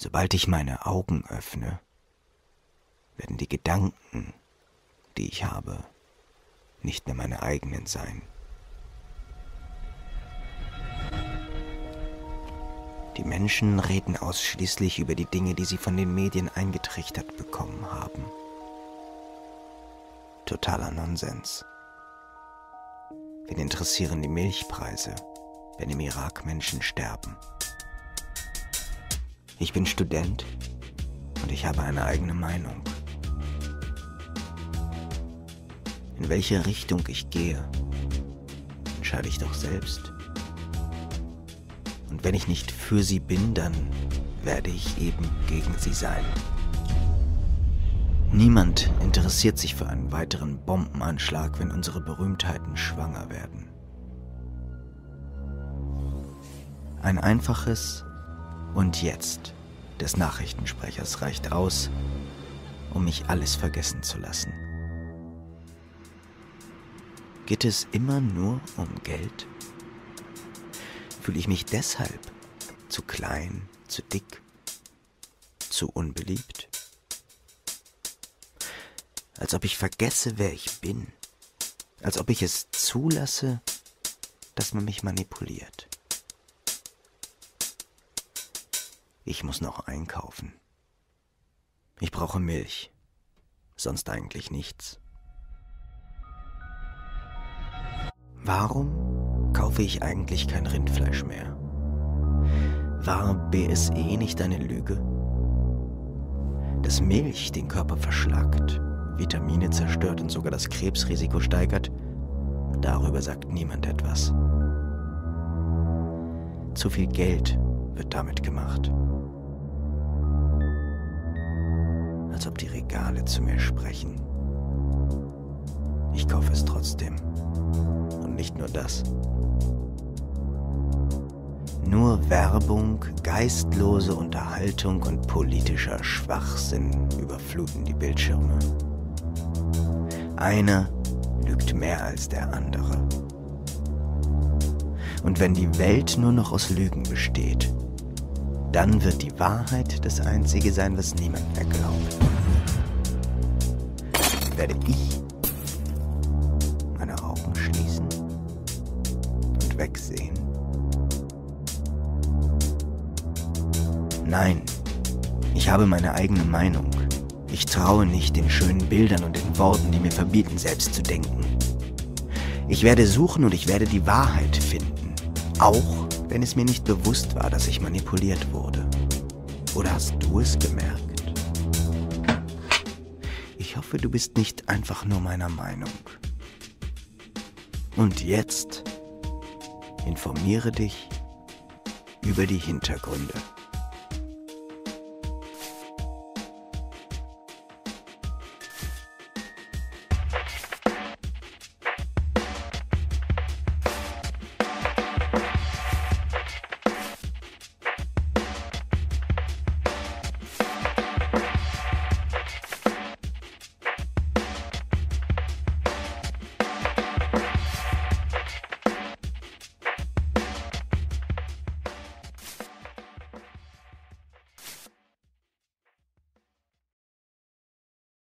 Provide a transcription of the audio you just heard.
Sobald ich meine Augen öffne, werden die Gedanken, die ich habe, nicht mehr meine eigenen sein. Die Menschen reden ausschließlich über die Dinge, die sie von den Medien eingetrichtert bekommen haben. Totaler Nonsens. Wen interessieren die Milchpreise, wenn im Irak Menschen sterben? Ich bin Student und ich habe eine eigene Meinung. In welche Richtung ich gehe, entscheide ich doch selbst. Und wenn ich nicht für sie bin, dann werde ich eben gegen sie sein. Niemand interessiert sich für einen weiteren Bombenanschlag, wenn unsere Berühmtheiten schwanger werden. Ein einfaches und jetzt des Nachrichtensprechers reicht aus, um mich alles vergessen zu lassen. Geht es immer nur um Geld? Fühle ich mich deshalb zu klein, zu dick, zu unbeliebt? Als ob ich vergesse, wer ich bin. Als ob ich es zulasse, dass man mich manipuliert. Ich muss noch einkaufen. Ich brauche Milch, sonst eigentlich nichts. Warum kaufe ich eigentlich kein Rindfleisch mehr? War BSE nicht eine Lüge? Dass Milch den Körper verschlackt, Vitamine zerstört und sogar das Krebsrisiko steigert, darüber sagt niemand etwas. Zu viel Geld wird damit gemacht. Als ob die Regale zu mir sprechen. Ich kaufe es trotzdem nicht nur das. Nur Werbung, geistlose Unterhaltung und politischer Schwachsinn überfluten die Bildschirme. Einer lügt mehr als der andere. Und wenn die Welt nur noch aus Lügen besteht, dann wird die Wahrheit das Einzige sein, was niemand mehr glaubt. Werde ich wegsehen. Nein, ich habe meine eigene Meinung. Ich traue nicht den schönen Bildern und den Worten, die mir verbieten, selbst zu denken. Ich werde suchen und ich werde die Wahrheit finden, auch wenn es mir nicht bewusst war, dass ich manipuliert wurde. Oder hast du es gemerkt? Ich hoffe, du bist nicht einfach nur meiner Meinung. Und jetzt Informiere dich über die Hintergründe.